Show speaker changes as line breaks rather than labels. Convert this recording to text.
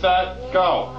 set, go.